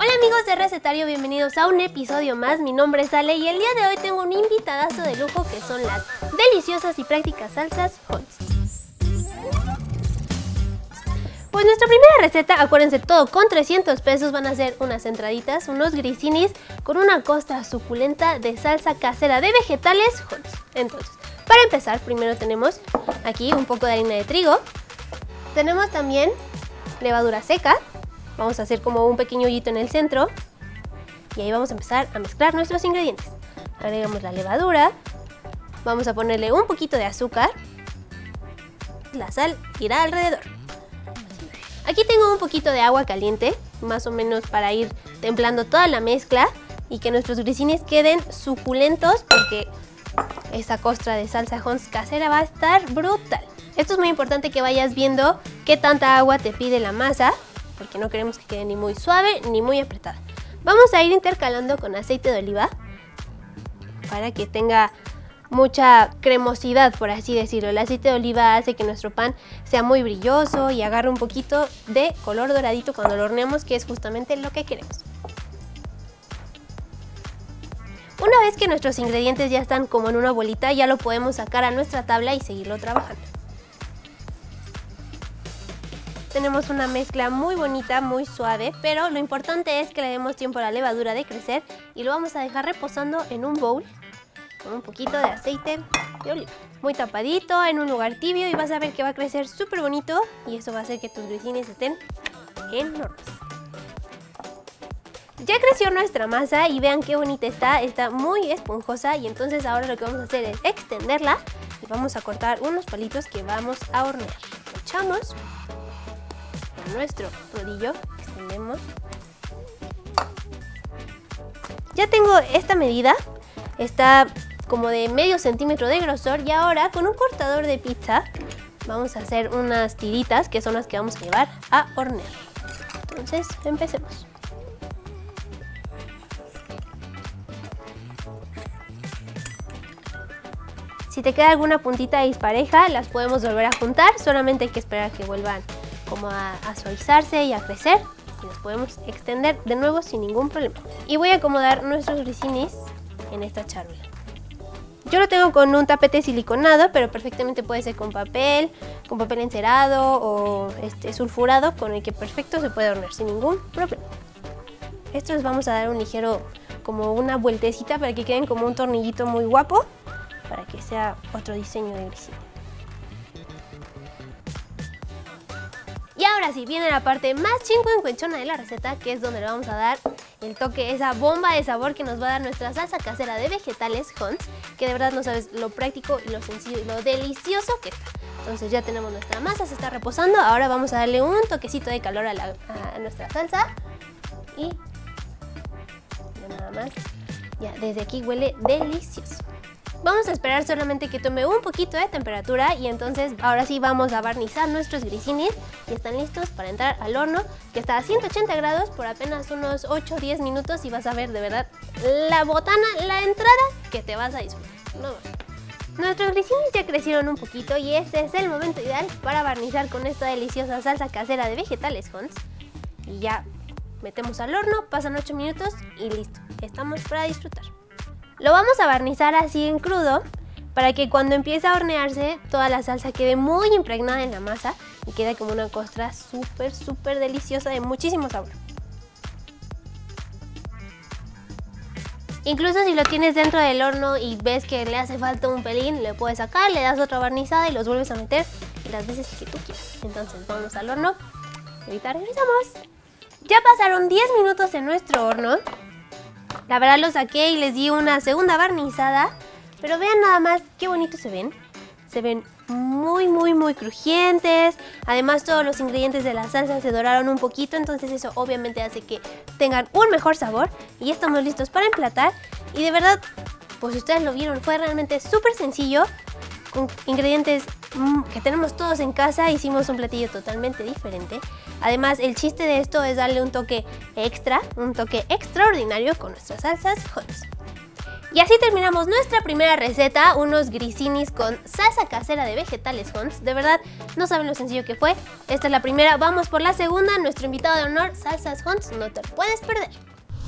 Hola amigos de Recetario, bienvenidos a un episodio más. Mi nombre es Ale y el día de hoy tengo un invitadazo de lujo que son las deliciosas y prácticas salsas Holtz. Pues nuestra primera receta, acuérdense todo, con 300 pesos van a ser unas entraditas, unos grisinis con una costra suculenta de salsa casera de vegetales Holtz. Entonces, para empezar, primero tenemos aquí un poco de harina de trigo. Tenemos también levadura seca, Vamos a hacer como un pequeño hoyito en el centro y ahí vamos a empezar a mezclar nuestros ingredientes. Agregamos la levadura, vamos a ponerle un poquito de azúcar, la sal irá alrededor. Aquí tengo un poquito de agua caliente, más o menos para ir templando toda la mezcla y que nuestros grisines queden suculentos porque esa costra de salsa Hons casera va a estar brutal. Esto es muy importante que vayas viendo qué tanta agua te pide la masa porque no queremos que quede ni muy suave ni muy apretada. Vamos a ir intercalando con aceite de oliva para que tenga mucha cremosidad, por así decirlo. El aceite de oliva hace que nuestro pan sea muy brilloso y agarre un poquito de color doradito cuando lo horneamos, que es justamente lo que queremos. Una vez que nuestros ingredientes ya están como en una bolita, ya lo podemos sacar a nuestra tabla y seguirlo trabajando tenemos una mezcla muy bonita, muy suave, pero lo importante es que le demos tiempo a la levadura de crecer y lo vamos a dejar reposando en un bowl con un poquito de aceite de oliva. Muy tapadito, en un lugar tibio y vas a ver que va a crecer súper bonito y eso va a hacer que tus grisines estén enormes. Ya creció nuestra masa y vean qué bonita está, está muy esponjosa y entonces ahora lo que vamos a hacer es extenderla y vamos a cortar unos palitos que vamos a hornear. Echamos nuestro rodillo, extendemos. Ya tengo esta medida, está como de medio centímetro de grosor y ahora con un cortador de pizza vamos a hacer unas tiritas que son las que vamos a llevar a hornear. Entonces, empecemos. Si te queda alguna puntita dispareja, las podemos volver a juntar, solamente hay que esperar a que vuelvan como a, suavizarse y a crecer y los podemos extender de nuevo sin ningún problema. Y voy a acomodar nuestros grisinis en esta charola. Yo lo tengo con un tapete siliconado, pero perfectamente puede ser con papel, con papel encerado o este, sulfurado, con el que perfecto se puede hornear sin ningún problema. Estos vamos a dar un ligero, como una vueltecita para que queden como un tornillito muy guapo, para que sea otro diseño de grisini. Y ahora sí, viene la parte más chincuencuenchona de la receta, que es donde le vamos a dar el toque, esa bomba de sabor que nos va a dar nuestra salsa casera de vegetales Hunt, que de verdad no sabes lo práctico y lo sencillo y lo delicioso que está. Entonces ya tenemos nuestra masa, se está reposando, ahora vamos a darle un toquecito de calor a, nuestra salsa y nada más, ya desde aquí huele delicioso. Vamos a esperar solamente que tome un poquito de temperatura y entonces ahora sí vamos a barnizar nuestros grisinis y están listos para entrar al horno que está a 180 grados por apenas unos 8 o 10 minutos y vas a ver de verdad la botana, la entrada que te vas a disfrutar. Nuestros grisinis ya crecieron un poquito y este es el momento ideal para barnizar con esta deliciosa salsa casera de vegetales Hons. Y ya metemos al horno, pasan 8 minutos y listo, estamos para disfrutar. Lo vamos a barnizar así en crudo para que cuando empiece a hornearse toda la salsa quede muy impregnada en la masa y quede como una costra súper, súper deliciosa de muchísimo sabor. Incluso si lo tienes dentro del horno y ves que le hace falta un pelín, le puedes sacar, le das otra barnizada y los vuelves a meter las veces que tú quieras. Entonces vamos al horno ahorita regresamos. Ya pasaron 10 minutos en nuestro horno la verdad lo saqué y les di una segunda barnizada. Pero vean nada más qué bonitos se ven. Se ven muy, muy, muy crujientes. Además todos los ingredientes de la salsa se doraron un poquito. Entonces eso obviamente hace que tengan un mejor sabor. Y estamos listos para emplatar. Y de verdad, pues ustedes lo vieron, fue realmente súper sencillo. Con ingredientes mm, que tenemos todos en casa hicimos un platillo totalmente diferente. Además, el chiste de esto es darle un toque extra, un toque extraordinario con nuestras salsas hot. Y así terminamos nuestra primera receta, unos grisinis con salsa casera de vegetales Hunts. De verdad, no saben lo sencillo que fue. Esta es la primera, vamos por la segunda. Nuestro invitado de honor, Salsas Hunts, no te puedes perder.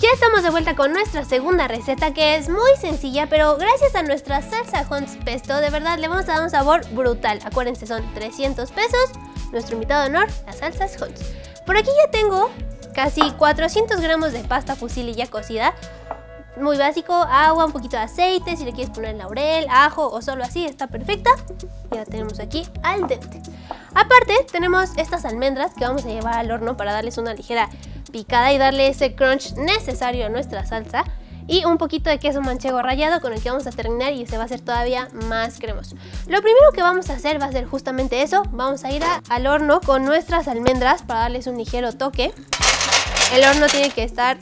Ya estamos de vuelta con nuestra segunda receta que es muy sencilla, pero gracias a nuestra salsa Hunts Pesto, de verdad le vamos a dar un sabor brutal. Acuérdense, son 300 pesos. Nuestro invitado de honor, las salsas Hunts. Por aquí ya tengo casi 400 gramos de pasta fusilli ya cocida. Muy básico, agua, un poquito de aceite, si le quieres poner laurel, ajo o solo así, está perfecta. Ya tenemos aquí al dente. Aparte, tenemos estas almendras que vamos a llevar al horno para darles una ligera picada y darle ese crunch necesario a nuestra salsa y un poquito de queso manchego rallado con el que vamos a terminar y se va a hacer todavía más cremoso. Lo primero que vamos a hacer va a ser justamente eso, vamos a ir al horno con nuestras almendras para darles un ligero toque. El horno tiene que estar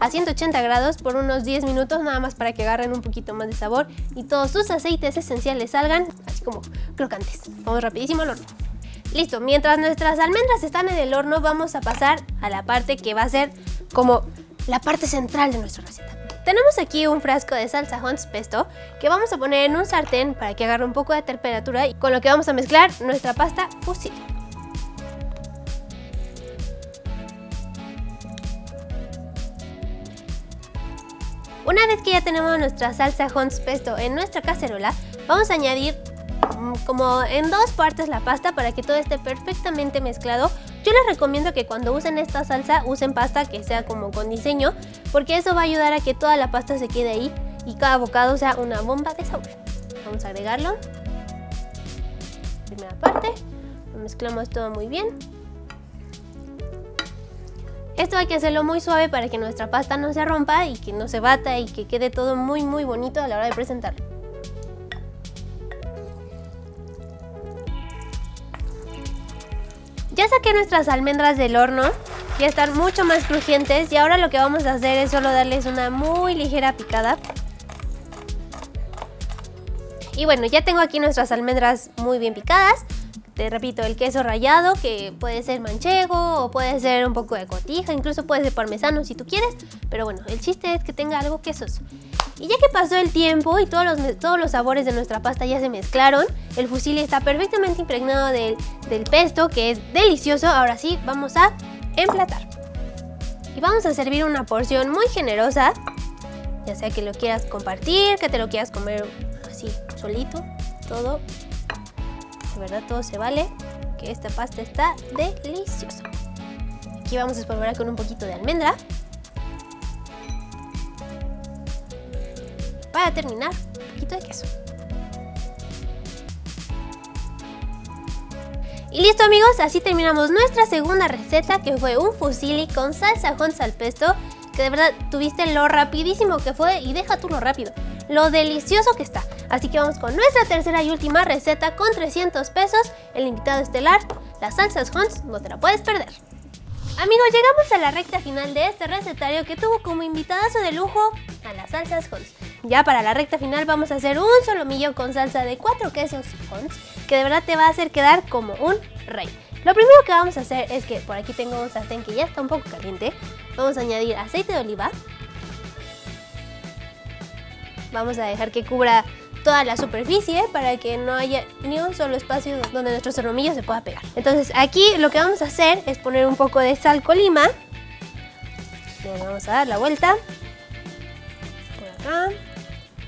a 180 grados por unos 10 minutos nada más para que agarren un poquito más de sabor y todos sus aceites esenciales salgan así como crocantes. Vamos rapidísimo al horno. Listo, mientras nuestras almendras están en el horno vamos a pasar a la parte que va a ser como la parte central de nuestra receta. Tenemos aquí un frasco de salsa Hunts Pesto que vamos a poner en un sartén para que agarre un poco de temperatura y con lo que vamos a mezclar nuestra pasta fusil. Una vez que ya tenemos nuestra salsa Hunts Pesto en nuestra cacerola, vamos a añadir Mm, como en dos partes la pasta para que todo esté perfectamente mezclado. Yo les recomiendo que cuando usen esta salsa usen pasta que sea como con diseño porque eso va a ayudar a que toda la pasta se quede ahí y cada bocado sea una bomba de sabor. Vamos a agregarlo. Primera parte, lo mezclamos todo muy bien. Esto hay que hacerlo muy suave para que nuestra pasta no se rompa y que no se bata y que quede todo muy muy bonito a la hora de presentarlo. Ya saqué nuestras almendras del horno, ya están mucho más crujientes y ahora lo que vamos a hacer es solo darles una muy ligera picada. Y bueno, ya tengo aquí nuestras almendras muy bien picadas. Repito, el queso rallado, que puede ser manchego o puede ser un poco de cotija, incluso puede ser parmesano si tú quieres. Pero bueno, el chiste es que tenga algo quesoso. Y ya que pasó el tiempo y todos los, todos los sabores de nuestra pasta ya se mezclaron, el fusilli está perfectamente impregnado del, del pesto, que es delicioso. Ahora sí, vamos a emplatar. Y vamos a servir una porción muy generosa, ya sea que lo quieras compartir, que te lo quieras comer así solito, todo. Verdad todo se vale, que esta pasta está deliciosa. Aquí vamos a espolvorear con un poquito de almendra. Para terminar, un poquito de queso. Y listo amigos, así terminamos nuestra segunda receta que fue un fusilli con salsa Hunts al pesto que de verdad tuviste lo rapidísimo que fue y deja tú lo rápido, lo delicioso que está. Así que vamos con nuestra tercera y última receta con 300 pesos, el invitado estelar, las salsas Hunts, no te la puedes perder. Amigos, llegamos a la recta final de este recetario que tuvo como invitadazo de lujo a las salsas Hunts. Ya para la recta final vamos a hacer un solomillo con salsa de cuatro quesos Hunts que de verdad te va a hacer quedar como un rey. Lo primero que vamos a hacer es que por aquí tengo un sartén que ya está un poco caliente. Vamos a añadir aceite de oliva. Vamos a dejar que cubra toda la superficie para que no haya ni un solo espacio donde nuestro solomillo se pueda pegar. Entonces aquí lo que vamos a hacer es poner un poco de sal colima. Le vamos a dar la vuelta. Por acá.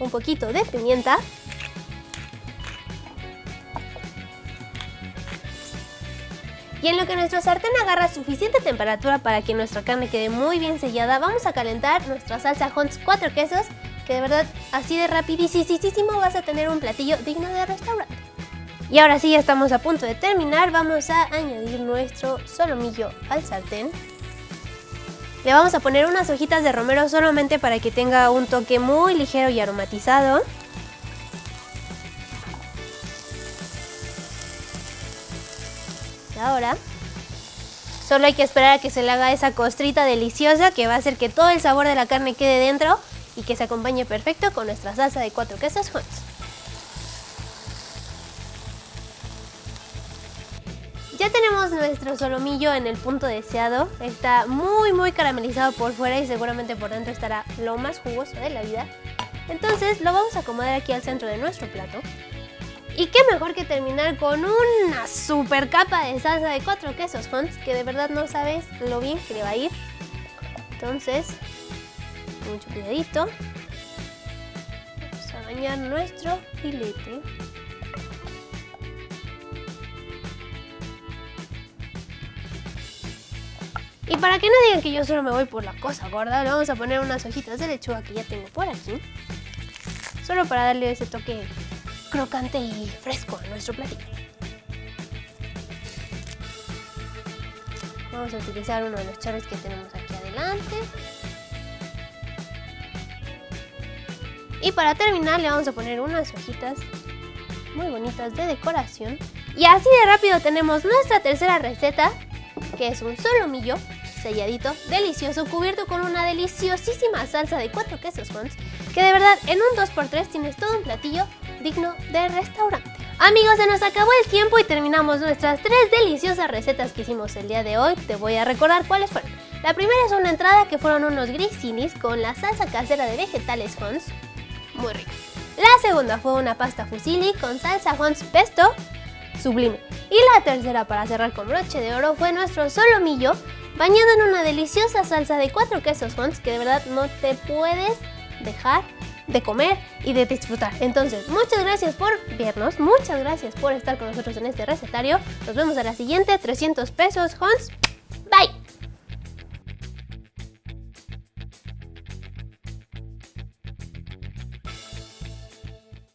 Un poquito de pimienta. Y en lo que nuestro sartén agarra suficiente temperatura para que nuestra carne quede muy bien sellada, vamos a calentar nuestra salsa Hunts 4 quesos que de verdad así de rapidísimo vas a tener un platillo digno de restaurante. Y ahora sí, ya estamos a punto de terminar, vamos a añadir nuestro solomillo al sartén. Le vamos a poner unas hojitas de romero solamente para que tenga un toque muy ligero y aromatizado. Y ahora solo hay que esperar a que se le haga esa costrita deliciosa que va a hacer que todo el sabor de la carne quede dentro y que se acompañe perfecto con nuestra salsa de cuatro quesos Hunts. Ya tenemos nuestro solomillo en el punto deseado, está muy muy caramelizado por fuera y seguramente por dentro estará lo más jugoso de la vida. Entonces lo vamos a acomodar aquí al centro de nuestro plato. Y qué mejor que terminar con una super capa de salsa de cuatro quesos Hunts, que de verdad no sabes lo bien que le va a ir. Entonces, mucho cuidadito. Vamos a bañar nuestro filete. Y para que no digan que yo solo me voy por la cosa gorda, le vamos a poner unas hojitas de lechuga que ya tengo por aquí. Solo para darle ese toque crocante y fresco a nuestro platillo. Vamos a utilizar uno de los cherries que tenemos aquí adelante. Y para terminar le vamos a poner unas hojitas muy bonitas de decoración. Y así de rápido tenemos nuestra tercera receta, que es un solomillo selladito, delicioso, cubierto con una deliciosísima salsa de cuatro quesos Hunts, que de verdad en un 2x3 tienes todo un platillo digno de restaurante. Amigos, se nos acabó el tiempo y terminamos nuestras tres deliciosas recetas que hicimos el día de hoy. Te voy a recordar cuáles fueron. La primera es una entrada que fueron unos grisinis con la salsa casera de vegetales Hunts, muy rica. La segunda fue una pasta fusilli con salsa Hunts pesto, sublime. Y la tercera para cerrar con broche de oro fue nuestro solomillo bañado en una deliciosa salsa de cuatro quesos Hunts que de verdad no te puedes dejar de comer y de disfrutar. Entonces, muchas gracias por vernos, muchas gracias por estar con nosotros en este recetario. Nos vemos a la siguiente, 300 pesos. Bye.